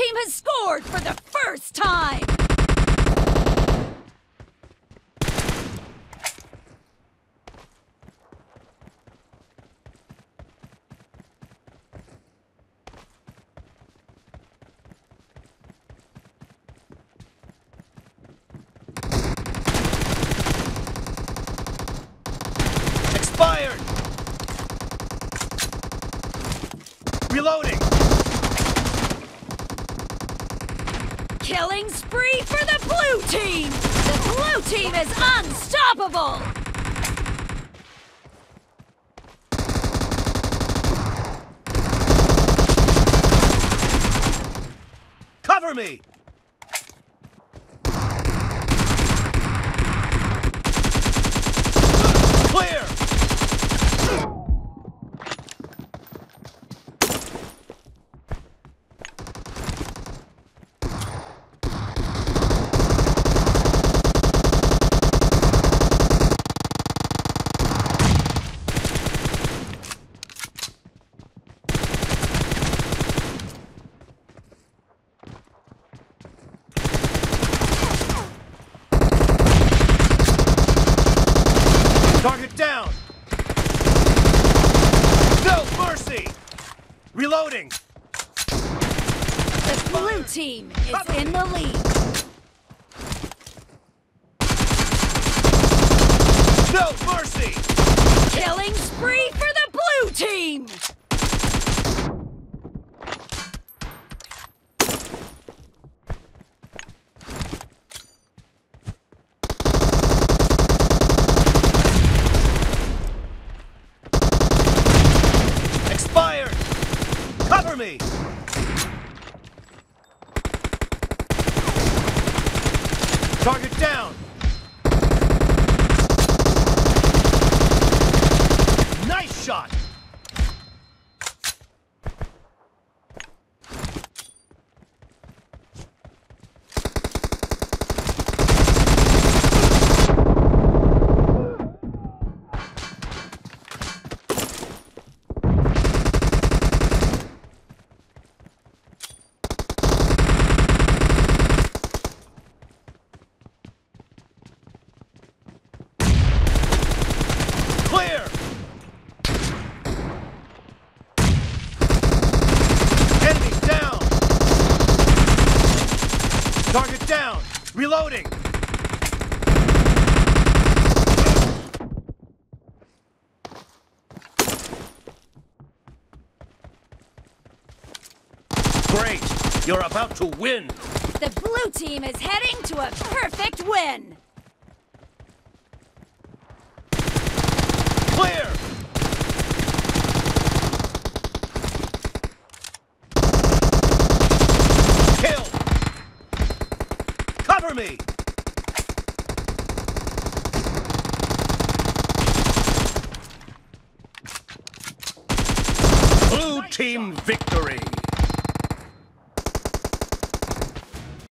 Team has scored for the first time! Expired! Reloading! Killing spree for the blue team! The blue team is unstoppable! Cover me! Clear! Target down! No mercy! Reloading! The blue team is in the lead. No mercy! Killing spree for the blue team! Expired! Cover me! Target down! Nice shot! Clear! Enemies down! Target down! Reloading! Great! You're about to win! The blue team is heading to a perfect win! Cover me! Blue team victory!